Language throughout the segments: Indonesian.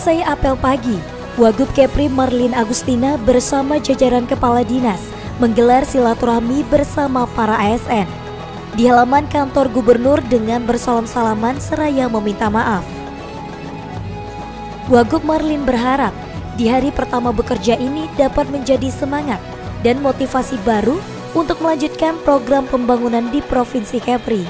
Usai apel pagi, Wagub Kepri Marlin Agustina bersama jajaran kepala dinas menggelar silaturahmi bersama para ASN di halaman kantor gubernur dengan bersalam-salaman seraya meminta maaf. Wagub Marlin berharap di hari pertama bekerja ini dapat menjadi semangat dan motivasi baru untuk melanjutkan program pembangunan di Provinsi Kepri.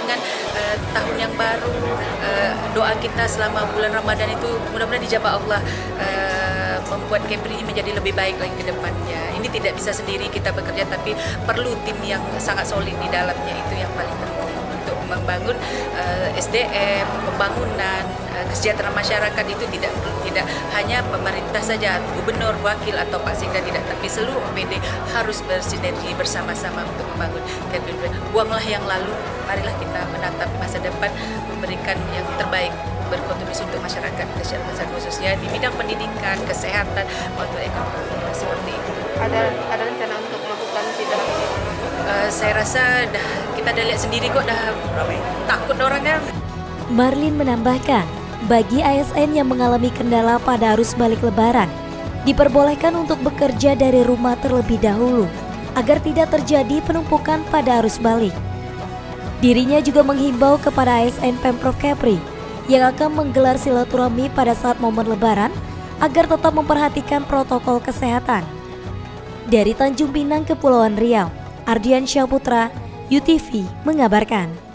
Dengan uh, tahun yang baru, uh, doa kita selama bulan Ramadan itu mudah-mudahan dijawab Allah uh, membuat Kepri menjadi lebih baik lagi ke depannya. Ini tidak bisa sendiri kita bekerja, tapi perlu tim yang sangat solid di dalamnya itu membangun uh, SDM, pembangunan, uh, kesejahteraan masyarakat itu tidak tidak hanya pemerintah saja, gubernur, wakil atau Pak Sekda tidak, tapi seluruh OPD harus bersinergi bersama-sama untuk membangun Kepri. Buanglah yang lalu, marilah kita menatap masa depan, memberikan yang terbaik berkontribusi untuk masyarakat masyarakat khususnya di bidang pendidikan, kesehatan, maupun ekonomi seperti itu. Ada ada saya rasa dah kita dah lihat sendiri kok dah ramai. Takut orangnya. Marlin menambahkan, bagi ASN yang mengalami kendala pada arus balik lebaran, diperbolehkan untuk bekerja dari rumah terlebih dahulu agar tidak terjadi penumpukan pada arus balik. Dirinya juga menghimbau kepada ASN Pemprov Kepri yang akan menggelar silaturahmi pada saat momen lebaran agar tetap memperhatikan protokol kesehatan. Dari Tanjung Pinang, Kepulauan Riau, Ardian Syahputra, UTV mengabarkan.